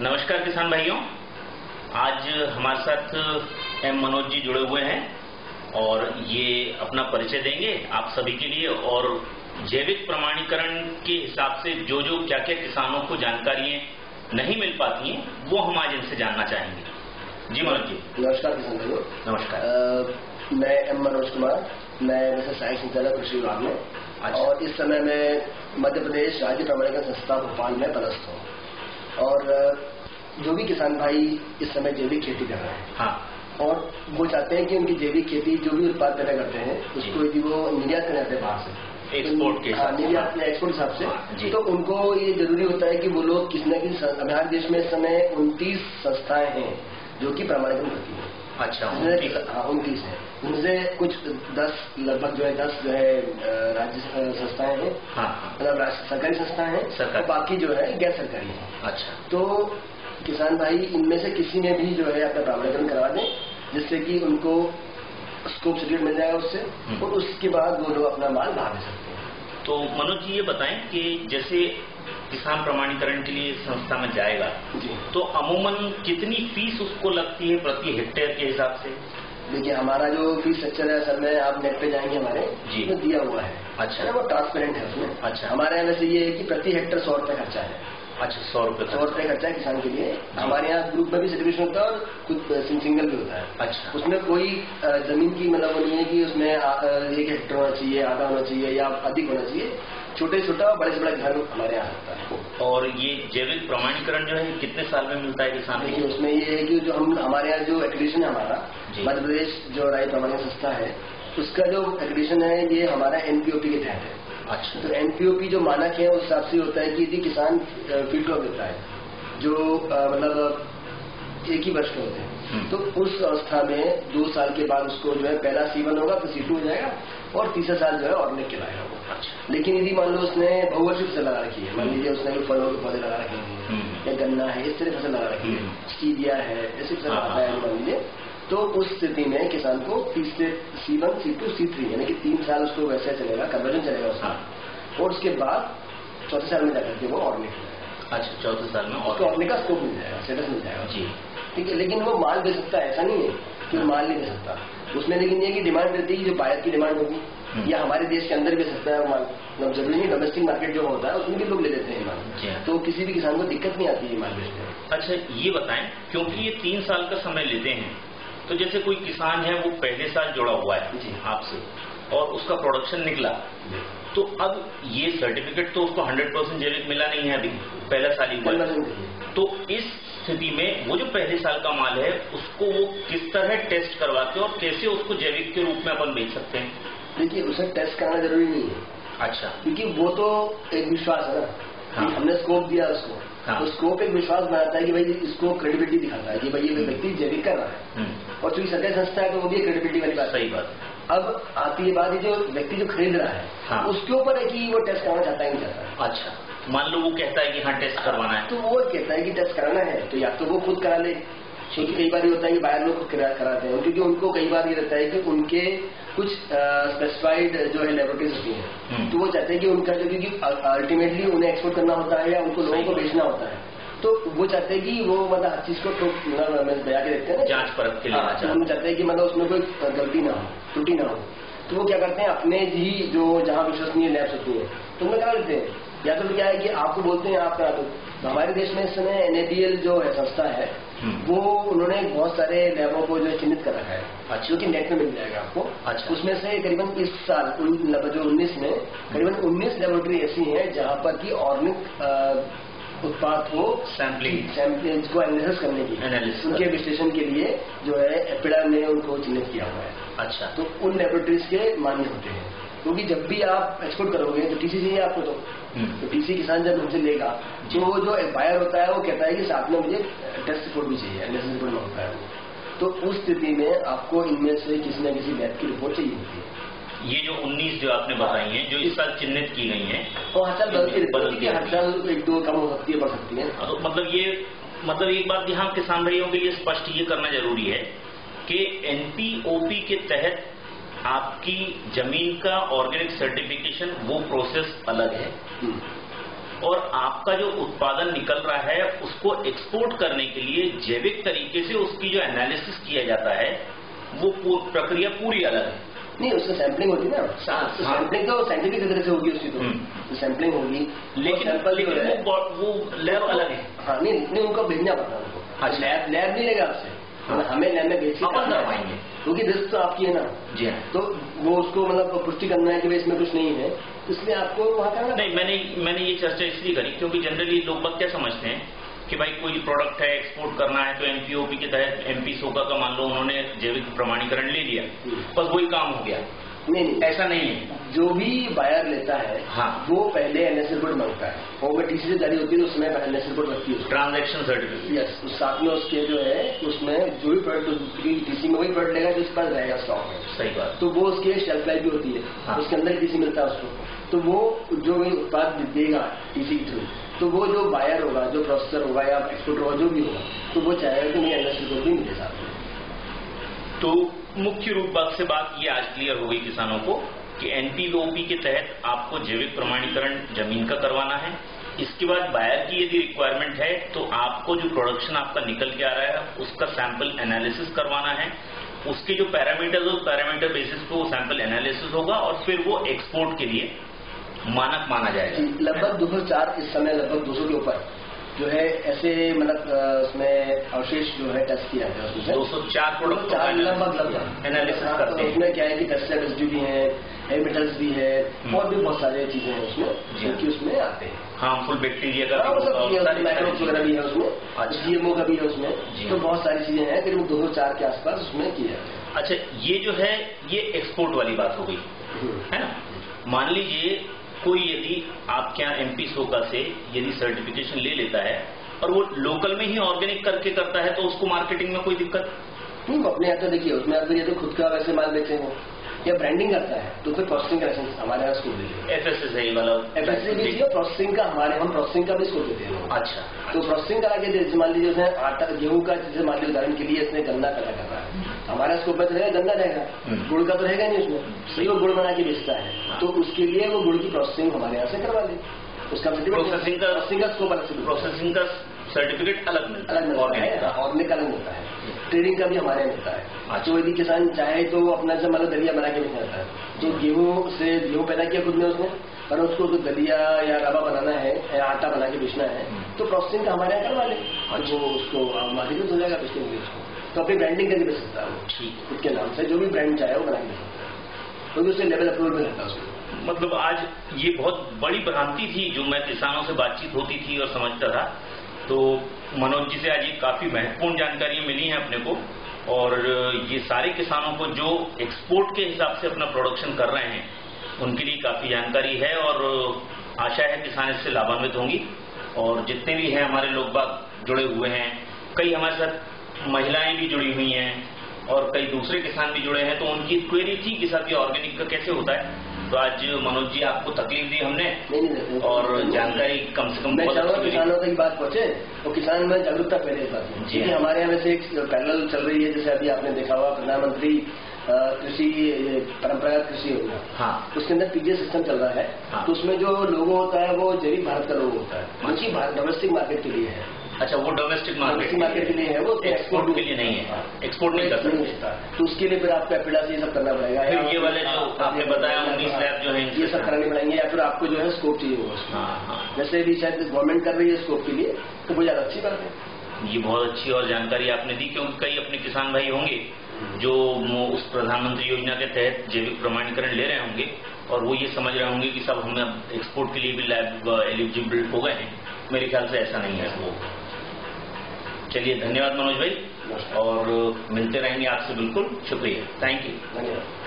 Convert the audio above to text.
नमस्कार किसान भाइयों। आज हमारे साथ एम मनोज जी जुड़े हुए हैं और ये अपना परिचय देंगे आप सभी के लिए और जैविक प्रमाणीकरण के हिसाब से जो जो क्या क्या किसानों को जानकारियाँ नहीं मिल पाती हैं वो हम आज इनसे जानना चाहेंगे। जी मनोज जी। नमस्कार किसान भाइयों। नमस्कार। मैं एम मनोज कुमार मैं वैसे सहायक संचालक कृषि विभाग में। अच्छा। और इस समय मैं मध्य प्रदेश राज्य प्रमाणीकरण संस्था भोपाल में पदस्थ हूँ। और जो भी किसान भाई इस समय जैविक खेती कर रहे हैं। हाँ। और वो चाहते हैं कि उनकी जैविक खेती जो भी उत्पाद पैदा करते हैं उसको यदि वो निर्यात करना चाहते हैं बाहर से। एक्सपोर्ट के हाँ निर्यात एक्सपोर्ट हिसाब हाँ, से जी। तो उनको ये ज़रूरी होता है कि वो लोग किसी न किसी हमारे देश में इस समय उनतीस संस्थाएँ हैं जो कि प्रमाणीकरण करती हैं। अच्छा ठीक। हाँ उनतीस है। उनसे कुछ दस लगभग जो है दस जो है राज्य संस्थाएँ हैं। हाँ हाँ। मतलब सरकारी संस्थाएँ हैं। सरकारी। और बाकी जो है गैर सरकारी है। अच्छा। तो किसान भाई इनमें से किसी ने भी जो है अपना प्रमाणीकरण करवा दें जिससे कि उनको स्कोप सर्टिफिकेट मिल जाएगा उससे हम्म। और उसके बाद वो लोग अपना माल बाहर दे सकते हैं। तो मनोज जी ये बताएँ कि जैसे किसान प्रमाणीकरण के लिए संस्था में जाएगा जी। तो अमूमन कितनी फ़ीस उसको लगती है प्रति हेक्टेयर के हिसाब से? देखिए हमारा जो फ़ीस स्ट्रक्चर है सर में आप नेट पे जाएँगे हमारे जी। उसमें दिया हुआ है। अच्छा। ना, वो ट्रांसपेरेंट है उसमें। अच्छा। हमारे यहाँ वैसे ये है कि प्रति हेक्टर सौ रुपए खर्चा है। अच्छा सौ रुपये सौ रुपए खर्चा है किसान के लिए। हमारे यहाँ ग्रुप में भी सर्टिफिकेशन होता है और कुछ सिंगल भी होता है। अच्छा। उसमें कोई ज़मीन की मतलब वो नहीं है कि उसमें एक हेक्टर होना चाहिए आधा होना चाहिए या अधिक होना चाहिए। छोटे छोटा और बड़े से बड़ा घर हमारे यहाँ होता है। और ये जैविक प्रमाणीकरण जो है कितने साल में मिलता है किसान देखिए उसमें ये है कि जो हम हमारे यहाँ जो एक्रेडिशन है हमारा। मध्य प्रदेश जो राय प्रमाणित संस्था है उसका जो एक्रेडिशन है ये हमारा एनपीओपी के तहत है। अच्छा। तो एनपीओपी जो मानक है उस हिसाब से होता है कि यदि किसान फ़ील्ड क्रॉप देता है जो मतलब एक ही वर्ष के होते हैं हम्म। तो उस अवस्था में दो साल के बाद उसको जो है पहला सी वन होगा फिर सी टू हो जाएगा और तीसरा साल जो है ऑर्गेनिक कहलाएगा वो अच्छा लेकिन यदि मान लो उसने बहुवर्षीय फ़सल लगा रखी है मान लीजिए उसने कोई फलों के पौधे लगा रखे हैं हम्म। या गन्ना है इस तरह फ़सल लगा रखी है हम्म। स्टीविया है ऐसी फ़सल हाँ, आता है हाँ, मान लीजिए तो उस स्थिति में किसान को तीस से C one C two C three यानी कि तीन साल उसको वैसे चलेगा कन्वर्जन चलेगा उसका हाँ। और उसके बाद चौथे साल में जाकर के वो ऑर्गेनिक हो अच्छा चौथे साल में और ऑर्गेनिक का स्कोप मिल जाएगा स्टेटस मिल जाएगा जी ठीक है लेकिन वो माल दे सकता है ऐसा नहीं है कि माल नहीं दे सकता उसमें लेकिन ये कि डिमांड रहती है जो बायर की डिमांड होगी हम्म। या हमारे देश के अंदर भी सकता है माल मतलब ज़रूरी नहीं डोमेस्टिक मार्केट जो होता है उसमें भी लोग ले लेते हैं माल। तो किसी भी किसान को दिक्कत नहीं आती है माल बेचने में अच्छा ये बताएँ क्योंकि ये तीन साल का समय लेते हैं तो जैसे कोई किसान है वो पहले साल जुड़ा हुआ है जी। आपसे और उसका प्रोडक्शन निकला तो अब ये सर्टिफिकेट तो उसको 100 परसेंट जैविक मिला नहीं है अभी पहला साल ही हुआ तो इस स्थिति में वो जो पहले साल का माल है उसको वो किस तरह टेस्ट करवाते हैं और कैसे उसको जैविक के रूप में अपन बेच सकते हैं? देखिए उसे टेस्ट करना ज़रूरी नहीं है। अच्छा। क्योंकि वो तो एक विश्वास है ना हाँ। हमने स्कोप दिया उसको। हाँ। तो स्कोप एक विश्वास बनाता है कि भाई इसको क्रेडिबिलिटी दिखाता है कि भाई ये व्यक्ति जैविक कर रहा है। हम्म, और चूँकि सरकारी संस्था है तो वो भी क्रेडिबिलिटी वाली बात सही बात। है अब आती है बात जो व्यक्ति जो खरीद रहा है हाँ। उसके ऊपर है कि वो टेस्ट कराना चाहता है नहीं चाहता अच्छा। मान लो वो कहता है कि हाँ टेस्ट करवाना है। तो वो कहता है कि टेस्ट कराना है तो या तो वो खुद करा ले। क्योंकि कई बार ये होता है कि बाहर लोग कराते हैं। क्योंकि उनको कई बार ये रहता है कि उनके कुछ स्पेसिफाइड जो है लेबोरेटरीज होती हैं। हम्म। तो वो चाहते हैं कि उनका जो क्योंकि अल्टीमेटली उन्हें एक्सपोर्ट करना होता है या उनको लोगों को। बेचना होता है। तो वो चाहते हैं कि वो मतलब हर चीज़ को तो हमें बजा के देखते हैं जाँच परख के लिए हाँ, अच्छा। तो हम चाहते हैं कि मतलब उसमें कोई गलती ना हो त्रुटि ना हो। तो वो क्या करते हैं अपने ही जो जहाँ विश्वसनीय लैब्स होती है तो उनमें करा लेते हैं? या तो क्या है कि आपको बोलते हैं आप करा दो तो हमारे देश में इस समय एनएबीएल जो है संस्था है हम्म। वो उन्होंने बहुत सारे लैबों को जो चिन्हित कर रखा है। अच्छा। जो कि नेट में मिल जाएगा आपको। अच्छा। उसमें से करीबन इस साल जो उन्नीस में करीबन उन्नीस लेबोरेटरी ऐसी है जहाँ पर की ऑर्गेनिक उत्पाद को सैम्पलिंग सैंपल्स को एनालिसिस करने की Analysis उनके विश्लेषण के लिए जो है एपिडा ने उनको चिन्हित किया हुआ है। अच्छा। तो उन लेबोरेटरीज के मान्य होते हैं। क्योंकि जब भी आप एक्सपोर्ट करोगे तो टीसी चाहिए आपको तो। हम्म, तो टीसी किसान जब हमसे लेगा तो वो जो बायर होता है वो कहता है कि साथ में मुझे टेस्ट रिपोर्ट भी चाहिए एनालिसिस रिपोर्ट माँगता है वो। तो उस स्थिति में आपको इनमें से किसी न किसी लैब की रिपोर्ट चाहिए होती है। ये जो 19 जो आपने बताई हैं जो इस साल चिन्हित की गई हैं तो हर साल बदलती है हर है। साल एक दो कम हो सकती है बढ़ सकती है। तो मतलब ये मतलब एक बात यहाँ किसान भाइयों के लिए स्पष्ट ये करना ज़रूरी है कि एनपीओपी के तहत आपकी ज़मीन का ऑर्गेनिक सर्टिफिकेशन वो प्रोसेस अलग है। और आपका जो उत्पादन निकल रहा है उसको एक्सपोर्ट करने के लिए जैविक तरीके से उसकी जो एनालिसिस किया जाता है वो प्रक्रिया पूरी अलग है नहीं उससे सैंपलिंग होगी ना हाँ, तो हाँ। सैंपलिंग तो साइंटिफिक तरह से होगी उसकी तो हम्म। तो सैंपलिंग होगी लेकिन सैंपल वो वो लैब अलग है हाँ नहीं नहीं उनको भेजना पड़ता है उनको। लैब लैब नहीं लेगा आपसे हमें लैब में भेज के अपन करना। करवाएँगे। क्योंकि रिस्क तो आपकी है ना जी हाँ तो वो उसको मतलब पुष्टि करना है कि भाई इसमें कुछ नहीं है इसलिए आपको वहाँ करना नहीं मैंने मैंने ये चर्चा इसलिए करी क्योंकि जनरली लोग क्या समझते हैं कि भाई कोई प्रोडक्ट है एक्सपोर्ट करना है तो एमपीओपी के तहत एमपी सोका का मान लो उन्होंने जैविक प्रमाणीकरण ले लिया हम्म। बस वही काम हो गया नहीं नहीं। ऐसा नहीं है। जो भी बायर लेता है हाँ। वो पहले एनएस रिपोर्ट माँगता है। और वो टीसी से जारी होती है तो उसमें एनएस रिपोर्ट रखती है ट्रांजेक्शन सर्टिफिकेट यस उस साथ में उसके जो है उसमें जो भी प्रोडक्ट टीसी में वही प्रोडक्ट लेगा जो उसके पास रहेगा स्टॉक में। सही बात। तो वो उसकी शेल्फ लाइफ भी होती है। हाँ। उसके अंदर टीसी मिलता है उसको। तो वो जो भी उत्पाद देगा टीसी के थ्रू तो वो जो बायर होगा जो प्रोसेसर होगा या एक्सपोर्टर होगा जो भी होगा तो वो चाहेगा कि नहीं एनएस रिपोर्ट भी मिले साथ में। तो मुख्य रूप से बात ये आज क्लियर हो गई किसानों को कि एनपीओपी के तहत आपको जैविक प्रमाणीकरण ज़मीन का करवाना है। इसके बाद बायर की यदि रिक्वायरमेंट है तो आपको जो प्रोडक्शन आपका निकल के आ रहा है, उसका सैंपल एनालिसिस करवाना है। उसके जो पैरामीटर्स उस पैरामीटर बेसिस पे वो सैंपल एनालिसिस होगा और फिर वो एक्सपोर्ट के लिए मानक माना जाएगा। लगभग 204 इस समय लगभग 200 के ऊपर। जो है ऐसे मतलब उसमें अवशेष जो है टेस्ट किया गया उसमें। दो सौ चार करोड़ चार लगभग लगभग। एनालिसिस हाँ, करते तो हैं। उसमें क्या है कि पेस्टिसाइड रेसिड्यू भी है हेवी मेटल्स भी है हम्म। और भी बहुत सारी चीज़ें हैं उसमें जो। कि उसमें आते हैं। हार्मफुल बैक्टीरिया का हाँ, माइक्रोब्स वगैरह भी है उसमें अच्छा। जीएमओ का भी है उसमें। तो बहुत सारी चीज़ें हैं करीब 204 के आसपास उसमें किया जाता है। अच्छा ये जो है ये एक्सपोर्ट वाली बात हो गई। हम्म। है ना? मान लीजिए कोई यदि आपके यहाँ एमपी सोका से यदि सर्टिफिकेशन ले लेता है और वो लोकल में ही ऑर्गेनिक करके करता है तो उसको मार्केटिंग में कोई दिक्कत? नहीं अपने यहाँ तो देखिए उसमें अगर ये तो खुद का वैसे माल बेचे वो या ब्रांडिंग करता है तो फिर प्रोसेसिंग का लाइसेंस हमारे यहाँ स्कोप देते हैं एफ़ एस एस वाला एफएससी भी चाहिए प्रोसेसिंग का हमारे हम प्रोसेसिंग का भी स्कूल देते हैं अच्छा। तो प्रोसेसिंग करा के जैसे मान लीजिए उसने आटा गेहूँ का जैसे मान लीजिए उदाहरण के लिए इसने गन्ना कला कर रहा है। हमारा में तो रहेगा गंदा रहेगा। हम्म। गुड़ का तो रहेगा नहीं उसमें। सही वो गुड़ बना के बेचता है। हाँ। तो उसके लिए वो गुड़ की प्रोसेसिंग हमारे यहाँ से करवा दे। उसका Processing का- प्रोसेसिंग का स्कोप अलग से प्रोसेसिंग का सर्टिफिकेट अलग मिलता अलग है। मिलता ऑर्गेनिक है ऑर्गेनिक अलग मिलता है। ट्रेडिंग का भी हमारे यहाँ मिलता है। तो यदि किसान चाहे तो अपना से मतलब दलिया बना के बेचना है। तो गेहूँ से गेहूँ पैदा किया खुद ने उसने पर उसको तो दलिया या रवा बनाना है या आटा बना के बेचना है। तो प्रोसेसिंग का हमारे यहाँ करवा ले और जो। उसको मार्केट हो जाएगा बेचने के लिए उसको। तो अपनी ब्रांडिंग करके बेच सकता है। वो ठीक खुद के नाम से जो भी ब्रांड चाहे वो बना के बेच सकता है। क्योंकि उससे लेवल अप्रूवल में रहता है मतलब आज ये बहुत बड़ी भ्रांति थी जो मैं किसानों से बातचीत होती थी और समझता था। तो मनोज जी से आज ये काफ़ी महत्वपूर्ण जानकारी मिली है अपने को और ये सारे किसानों को जो एक्सपोर्ट के हिसाब से अपना प्रोडक्शन कर रहे हैं उनके लिए काफ़ी जानकारी है और आशा है किसान इससे लाभान्वित होंगी। और जितने भी हैं हमारे लोग बाग जुड़े हुए हैं कई हमारे साथ महिलाएँ भी जुड़ी हुई हैं और कई दूसरे किसान भी जुड़े हैं तो उनकी क्वेरी थी कि साहब ये ऑर्गेनिक का कैसे होता है? तो आज मनोज जी आपको तकलीफ़ दी हमने नहीं नहीं नहीं, और जानकारी कम से कम मैं चाहूँगा किसानों तक बात पहुँचे और किसान में जागरूकता फैले इस बात जी। हाँ। हमारे यहाँ वैसे एक पैनल चल रही है जैसे अभी आपने देखा हुआ प्रधानमंत्री कृषि परंपरागत कृषि योजना। हाँ। उसके अंदर पीजे सिस्टम चल रहा है। हाँ। तो उसमें जो लोगो होता है वो जैविक भारत का लोगो होता है। जो भारत डोमेस्टिक मार्केट के लिए है। अच्छा वो डोमेस्टिक मार्केट मार्केट के लिए। है वो एक्सपोर्ट के लिए नहीं है। एक्सपोर्ट नहीं कर सकते। तो उसके लिए फिर आपको एपिडा से ये सब करना पड़ेगा फिर ये वाले जो हाँ, आपने बताया, हाँ, 19 लैब जो हैं, इनसे- ये सब कराने। पड़ेंगे या फिर आपको जो है स्कोप चाहिए होगा हाँ हाँ। जैसे भी शायद गवर्नमेंट कर रही है स्कोप के लिए तो वो ज़्यादा अच्छी बात है। ये बहुत अच्छी और जानकारी आपने दी क्योंकि कई अपने किसान भाई होंगे जो उस प्रधानमंत्री योजना के तहत जैविक प्रमाणीकरण ले रहे होंगे और वो ये समझ रहे होंगे कि सब हमें एक्सपोर्ट के लिए भी लैब एलिजिबल हो गए हैं। मेरे ख्याल से ऐसा नहीं है वो। चलिए धन्यवाद मनोज भाई। और मिलते रहेंगे आपसे बिल्कुल। शुक्रिया। थैंक यू धन्यवाद।